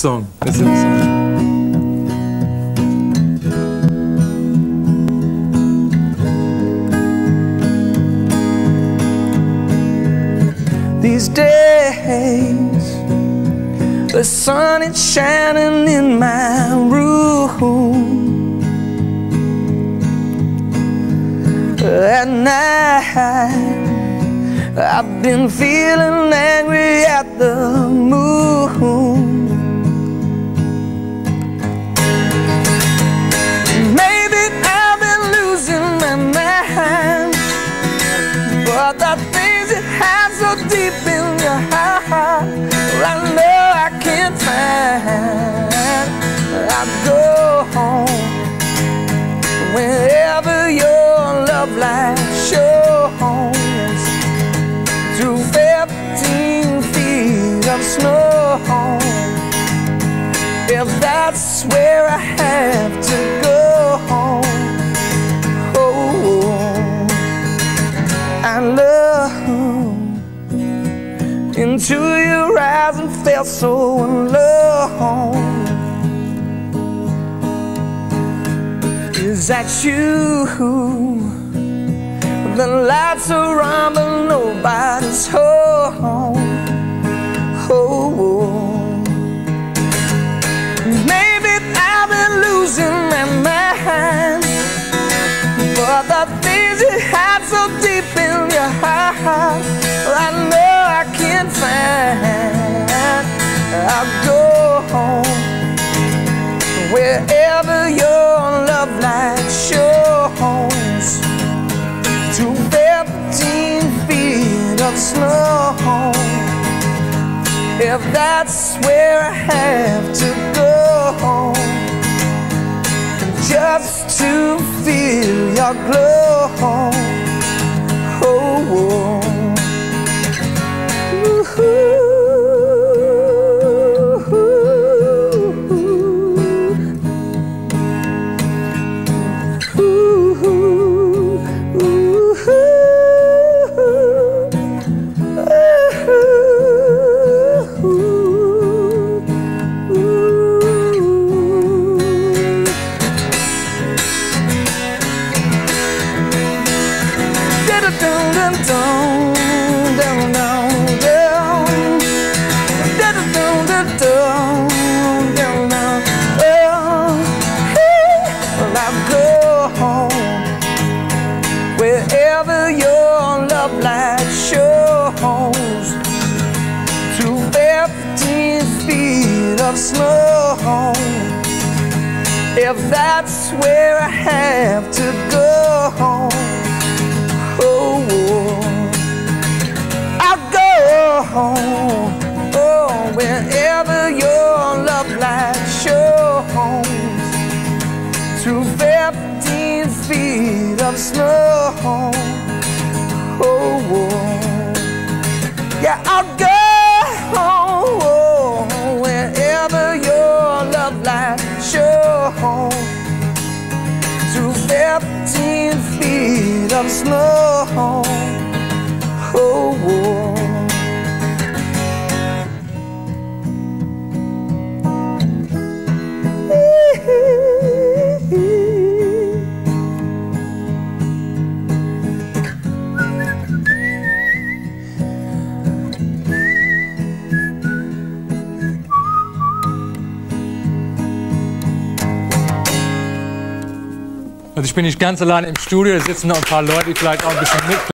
Song. Das ist Song. These days, the sun is shining in my room. At night, I've been feeling angry at the moon. But the things you have so deep in your heart, I know I can't find. I go home whenever your love light shows through 15 feet of snow. If that's where into your eyes and felt so alone. Is that you? The lights are on, but nobody's home. If that's where I have to go, home just to feel your glow. Oh, oh. Wherever your love light shows 15 feet of snow. If that's where I have to go home, yeah, I'll go home wherever your love light shows to 15 feet of snow. Oh, Also ich bin nicht ganz allein im Studio, da sitzen noch ein paar Leute, die vielleicht auch ein bisschen mit.